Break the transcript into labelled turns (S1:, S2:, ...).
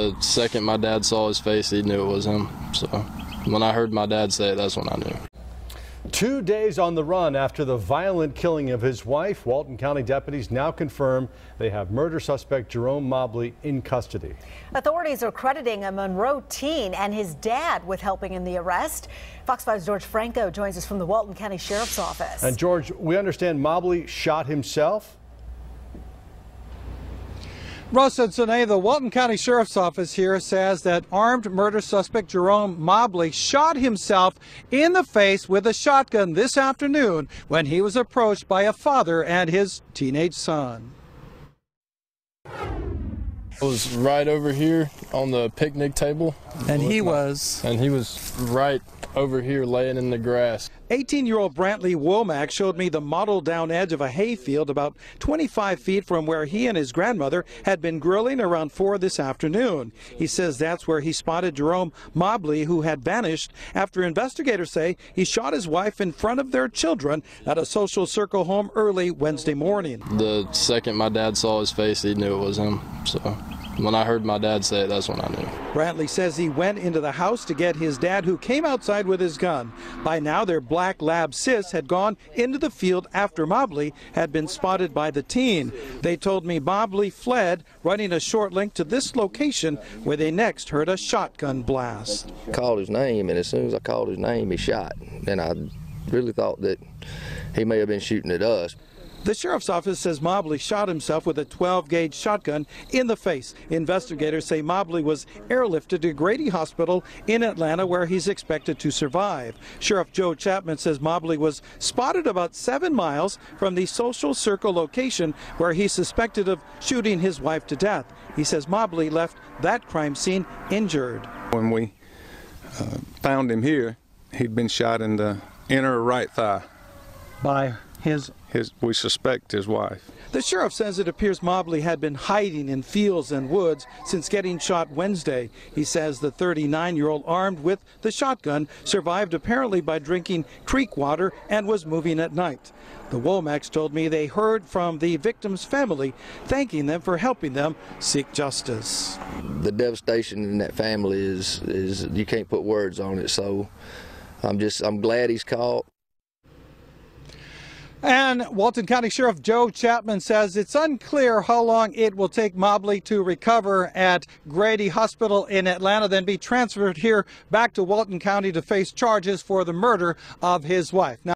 S1: The second my dad saw his face, he knew it was him. So when I heard my dad say it, that's when I knew.
S2: Two days on the run after the violent killing of his wife, Walton County deputies now confirm they have murder suspect Jerome Mobley in custody.
S3: Authorities are crediting a Monroe teen and his dad with helping in the arrest. Fox 5's George Franco joins us from the Walton County Sheriff's Office.
S2: And George, we understand Mobley shot himself.
S4: Russ and Cynne, the Walton County Sheriff's Office here says that armed murder suspect Jerome Mobley shot himself in the face with a shotgun this afternoon when he was approached by a father and his teenage son.
S1: I was right over here on the picnic table.
S4: And he was.
S1: And he was right over here laying in the grass.
S4: 18 year old Brantley Womack showed me the mottled down edge of a hayfield about 25 feet from where he and his grandmother had been grilling around 4 this afternoon. He says that's where he spotted Jerome Mobley, who had vanished after investigators say he shot his wife in front of their children at a Social Circle home early Wednesday morning.
S1: The second my dad saw his face, he knew it was him. So when I heard my dad say it, that's when I knew.
S4: Brantley says he went into the house to get his dad, who came outside with his gun. By now, their black lab sis had gone into the field after Mobley had been spotted by the teen. They told me Mobley fled, running a short link to this location where they next heard a shotgun blast.
S5: Called his name, and as soon as I called his name, he shot. And I really thought that he may have been shooting at us.
S4: The sheriff's office says Mobley shot himself with a 12 gauge shotgun in the face. Investigators say Mobley was airlifted to Grady Hospital in Atlanta where he's expected to survive. Sheriff Joe Chapman says Mobley was spotted about seven miles from the Social Circle location where he's suspected of shooting his wife to death. He says Mobley left that crime scene injured.
S6: When we uh, found him here, he'd been shot in the inner right thigh.
S4: By his
S6: his we suspect his wife.
S4: The sheriff says it appears Mobley had been hiding in fields and woods since getting shot Wednesday. He says the 39-year-old armed with the shotgun survived apparently by drinking creek water and was moving at night. The Womacks told me they heard from the victim's family thanking them for helping them seek justice.
S5: The devastation in that family is is you can't put words on it. So I'm just I'm glad he's caught.
S4: And Walton County Sheriff Joe Chapman says it's unclear how long it will take Mobley to recover at Grady Hospital in Atlanta, then be transferred here back to Walton County to face charges for the murder of his wife. Now,